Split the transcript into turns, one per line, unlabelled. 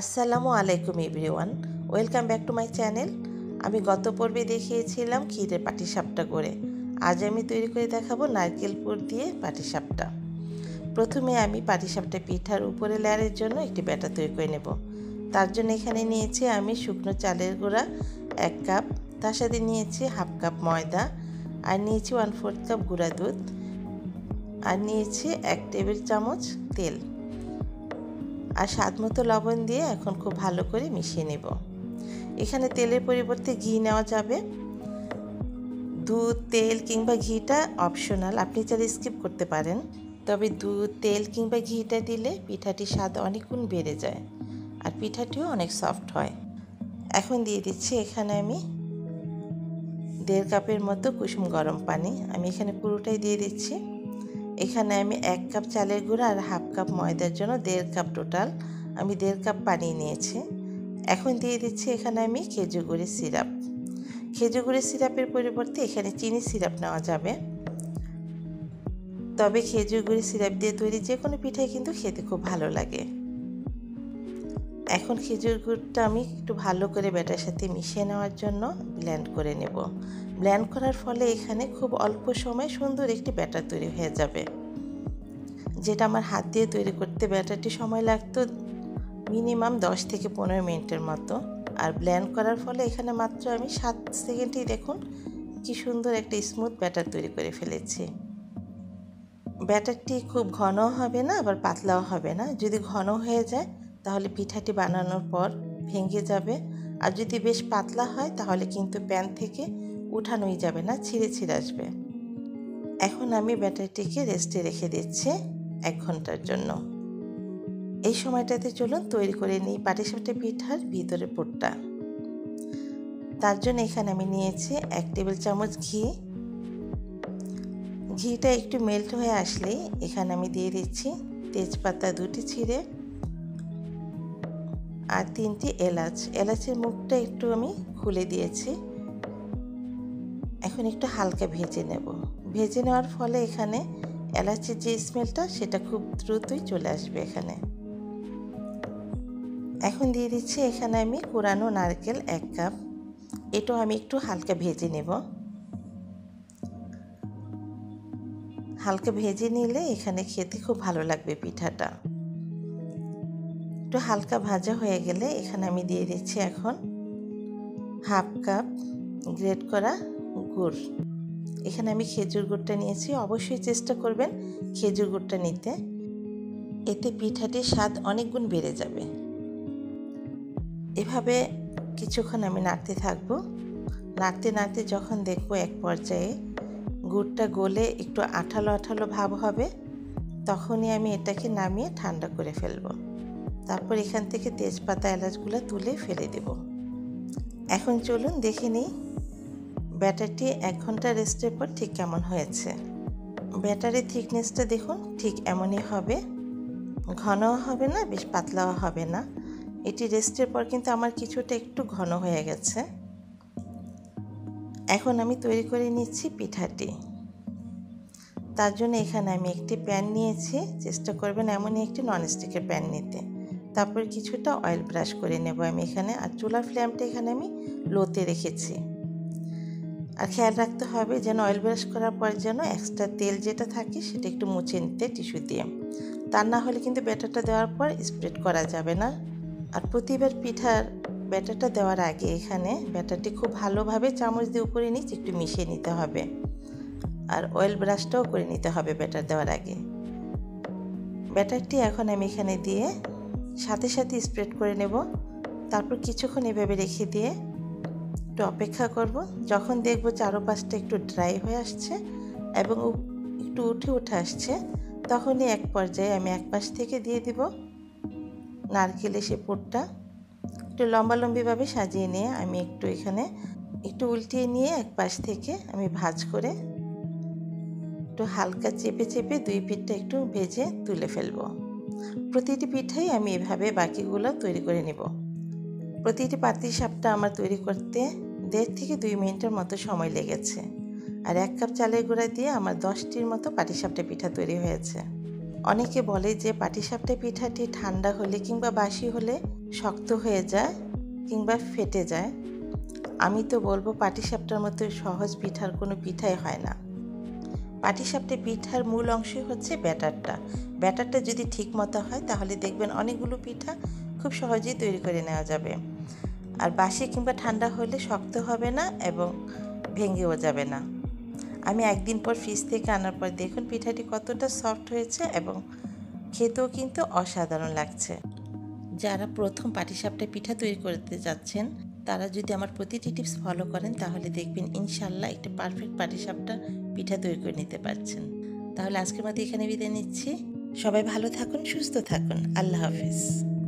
আসসালামু আলাইকুম everyone. Welcome back to my channel. আমি গত পর্বে দেখিয়েছিলাম ক্ষীরের পাটিসাপটা করে। আজ আমি তৈরি করে দেখাবো নারকেল পুর দিয়ে পাটিসাপটা। প্রথমে আমি পাটিসাপটা পিঠার উপরে লেয়ারের জন্য একটি ব্যাটার তৈরি করে নেব। তার জন্য এখানে নিয়েছি আমি শুকনো চালের গুঁড়া, এক কাপ। তার সাথে নিয়েছি হাফ কাপ ময়দা। আর নিয়েছি ওয়ান ফোর্থ কাপ গুঁড়া দুধ। আর নিয়েছি এক টেবিল চামচ তেল। আর স্বাদ মতো লবণ দিয়ে এখন খুব ভালো করে মিশিয়ে নেব। এখানে তেলের পরিবর্তে ঘি নেওয়া যাবে। দুধ, তেল কিংবা ঘিটা অপশনাল আপনি চাইলে স্কিপ করতে পারেন। তবে দুধ, তেল কিংবা ঘিটা দিলে পিঠাটির স্বাদ অনেক গুণ বেড়ে যায় আর পিঠাটিও অনেক সফট হয়। এখন দিয়ে দিচ্ছি এখানে আমি দেড় কাপের মতো কুসুম গরম পানি। আমি এখানে পুরোটাই দিয়ে দিচ্ছি। এখানে আমি এক কাপ চালের গুঁড়া আর হাফ কাপ ময়দার জন্য দেড় কাপ টোটাল আমি দেড় কাপ পানি নিয়েছি। এখন দিয়ে দিচ্ছি এখানে আমি খেজুর গুড়ের সিরাপ। খেজুর গুড়ের সিরাপের পরিবর্তে এখানে চিনি সিরাপ নেওয়া যাবে। তবে খেজুর গুড়ের সিরাপ দিয়ে তৈরি যে কোনো পিঠাই কিন্তু খেতে খুব ভালো লাগে। এখন খেজুর গুড়টা আমি একটু ভালো করে ব্যাটার সাথে মিশিয়ে নেওয়ার জন্য ব্ল্যান্ড করে নেব। ব্ল্যান্ড করার ফলে এখানে খুব অল্প সময় সুন্দর একটি ব্যাটার তৈরি হয়ে যাবে। যেটা আমার হাত দিয়ে তৈরি করতে ব্যাটারটি সময় লাগতো মিনিমাম দশ থেকে পনেরো মিনিটের মতো। আর ব্ল্যান্ড করার ফলে এখানে মাত্র আমি সাত সেকেন্ডেই দেখুন কি সুন্দর একটা স্মুথ ব্যাটার তৈরি করে ফেলেছি। ব্যাটারটি খুব ঘন হবে না, আবার পাতলাও হবে না। যদি ঘন হয়ে যায় তাহলে পিঠাটি বানানোর পর ভেঙে যাবে। আর যদি বেশ পাতলা হয়, তাহলে কিন্তু প্যান থেকে উঠানোই যাবে না, ছিঁড়ে ছিঁড়ে আসবে। এখন আমি ব্যাটারটিকে রেস্টে রেখে দিচ্ছি এক ঘণ্টার জন্য। এই সময়টাতে চলুন, তৈরি করে নিই পাটিসাপটা পিঠার ভিতরে পুরটা। তার জন্য এখানে আমি নিয়েছি এক টেবিল চামচ ঘি। ঘিটা একটু মেল্ট হয়ে আসলেই এখানে আমি দিয়ে দিচ্ছি তেজপাতা দুটি ছিঁড়ে আর তিনটি এলাচ। এলাচের মুখটা একটু আমি খুলে দিয়েছি। এখন একটু হালকা ভেজে নেব। ভেজে নেওয়ার ফলে এখানে এলাচের যে স্মেলটা, সেটা খুব দ্রুতই চলে আসবে এখানে। এখন দিয়ে দিচ্ছি এখানে আমি কোরানো নারকেল এক কাপ। এটাও আমি একটু হালকা ভেজে নেব। হালকা ভেজে নিলে এখানে খেতে খুব ভালো লাগবে পিঠাটা। একটু হালকা ভাজা হয়ে গেলে এখানে আমি দিয়ে দিচ্ছি এখন হাফ কাপ গ্রেট করা গুড়। এখানে আমি খেজুর গুড়টা নিয়েছি। অবশ্যই চেষ্টা করবেন খেজুর গুড়টা নিতে। এতে পিঠাটির স্বাদ অনেক গুণ বেড়ে যাবে। এভাবে কিছুক্ষণ আমি নাড়তে থাকব। নাড়তে নাড়তে যখন দেখব এক পর্যায়ে গুড়টা গলে একটু আঠালো আঠালো ভাব হবে, তখনই আমি এটাকে নামিয়ে ঠান্ডা করে ফেলব। তারপর এখান থেকে তেজপাতা এলাচগুলো তুলে ফেলে দেব। এখন চলুন দেখে নিই ব্যাটারটি এক ঘণ্টা রেস্টের পর ঠিক কেমন হয়েছে। ব্যাটারের থিকনেসটা দেখুন, ঠিক এমনই হবে। ঘনও হবে না, বেশ পাতলাও হবে না। এটি রেস্টের পর কিন্তু আমার কিছুটা একটু ঘন হয়ে গেছে। এখন আমি তৈরি করে নিচ্ছি পিঠাটি। তার জন্য এখানে আমি একটি প্যান নিয়েছি। চেষ্টা করবেন এমনই একটি ননস্টিকের প্যান নিতে। তারপর কিছুটা অয়েল ব্রাশ করে নেব আমি এখানে, আর চুলার ফ্লেমটা এখানে আমি লোতে রেখেছি। আর খেয়াল রাখতে হবে যেন অয়েল ব্রাশ করার পর যেন এক্সট্রা তেল যেটা থাকে সেটা একটু মুছে নিতে টিস্যু দিয়ে। তার না হলে কিন্তু ব্যাটারটা দেওয়ার পর স্প্রেড করা যাবে না। আর প্রতিবার পিঠার ব্যাটারটা দেওয়ার আগে এখানে ব্যাটারটি খুব ভালোভাবে চামচ দিয়ে উপরে নিচ একটু মিশিয়ে নিতে হবে। আর অয়েল ব্রাশটাও করে নিতে হবে ব্যাটার দেওয়ার আগে। ব্যাটারটি এখন আমি এখানে দিয়ে সাথে সাথে স্প্রেড করে নেব। তারপর কিছুক্ষণ এভাবে রেখে দিয়ে একটু অপেক্ষা করব। যখন দেখব চারোপাশটা একটু ড্রাই হয়ে আসছে এবং একটু উঠে উঠে আসছে, তখনই এক পর্যায়ে আমি এক পাশ থেকে দিয়ে দিব নারকেলের সে পুরটা। একটু লম্বালম্বিভাবে সাজিয়ে নিয়ে আমি একটু এখানে একটু উল্টিয়ে নিয়ে এক পাশ থেকে আমি ভাজ করে একটু হালকা চেপে চেপে দুই পিঠটা একটু ভেজে তুলে ফেলব। প্রতিটি পিঠাই আমি এভাবে বাকিগুলো তৈরি করে নেব। প্রতিটি পাতি সাপটা আমার তৈরি করতে দেড় থেকে দুই মিনিটের মতো সময় লেগেছে। আর এক কাপ চালের গুঁড়া দিয়ে আমার দশটির মতো পাটিসাপটা পিঠা তৈরি হয়েছে। অনেকে বলে যে পাটিসাপটা পিঠাটি ঠান্ডা হলে কিংবা বাসি হলে শক্ত হয়ে যায় কিংবা ফেটে যায়। আমি তো বলব পাটিসাপটার মতো সহজ পিঠার কোনো পিঠাই হয় না। পাটিসাপটে পিঠার মূল অংশই হচ্ছে ব্যাটারটা। ব্যাটারটা যদি ঠিক মতো হয়, তাহলে দেখবেন অনেকগুলো পিঠা খুব সহজেই তৈরি করে নেওয়া যাবে। আর বাসি কিংবা ঠান্ডা হলে শক্ত হবে না এবং ভেঙেও যাবে না। আমি একদিন পর ফ্রিজ থেকে আনার পর দেখুন পিঠাটি কতটা সফট হয়েছে এবং খেতেও কিন্তু অসাধারণ লাগছে। যারা প্রথম পাটিসাপটা পিঠা তৈরি করতে যাচ্ছেন তারা যদি আমার প্রতিটি টিপস ফলো করেন, তাহলে দেখবেন ইনশাল্লাহ একটা পারফেক্ট পাটিসাপটা পিঠা তৈরি করে নিতে পারছেন। তাহলে আজকের মতো এখানে বিদায় নিচ্ছি। সবাই ভালো থাকুন, সুস্থ থাকুন। আল্লাহ হাফিজ।